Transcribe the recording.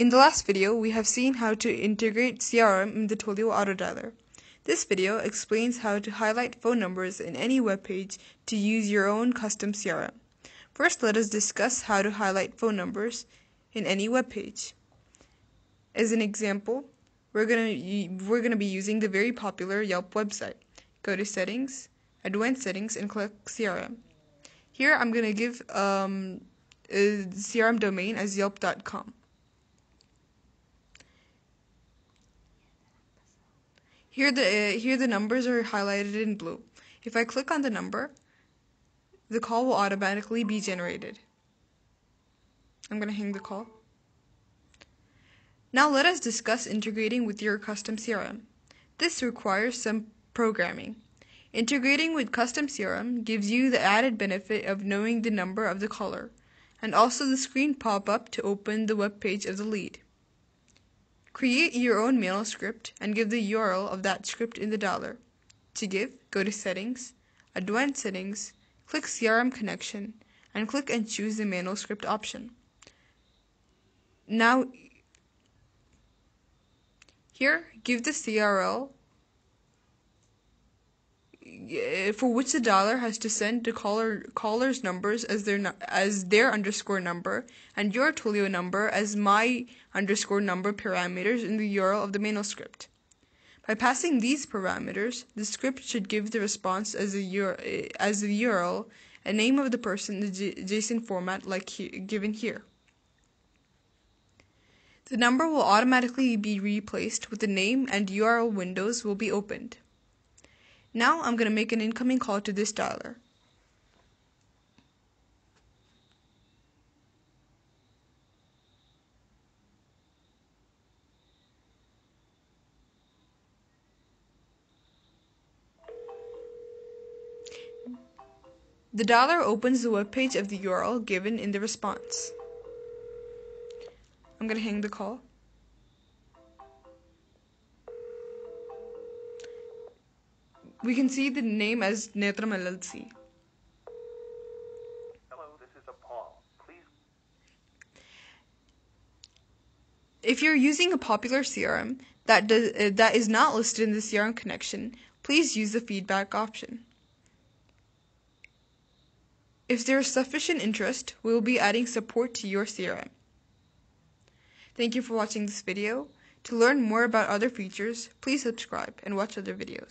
In the last video, we have seen how to integrate CRM in the Twilio AutoDialer. This video explains how to highlight phone numbers in any web page to use your own custom CRM. First, let us discuss how to highlight phone numbers in any web page. As an example, we're going to we're going to be using the very popular Yelp website. Go to Settings, Advanced Settings, and click CRM. Here, I'm going to give um, a CRM domain as yelp.com. Here the uh, here the numbers are highlighted in blue. If I click on the number, the call will automatically be generated. I'm going to hang the call. Now let us discuss integrating with your custom CRM. This requires some programming. Integrating with custom CRM gives you the added benefit of knowing the number of the caller and also the screen pop up to open the web page of the lead. Create your own mail script and give the URL of that script in the dialer. To give, go to Settings, Advanced Settings, click CRM Connection, and click and choose the manual script option. Now, here, give the CRL Eh, for which the dialer has to send the caller caller's numbers as their as their underscore number and your Twilio number as my underscore number parameters in the URL of the manual script. By passing these parameters, the script should give the response as a eh, as the URL, a name of the person in the JSON format like he, given here. The number will automatically be replaced with the name and URL windows will be opened. Now I'm going to make an incoming call to this dialer. The dialer opens the web page of the URL given in the response. I'm going to hang the call. We can see the name as Nethram LLC. Hello, this is a Please. If you're using a popular CRM that does uh, that is not listed in the CRM connection, please use the feedback option. If there is sufficient interest, we will be adding support to your CRM. Thank you for watching this video. To learn more about other features, please subscribe and watch other videos.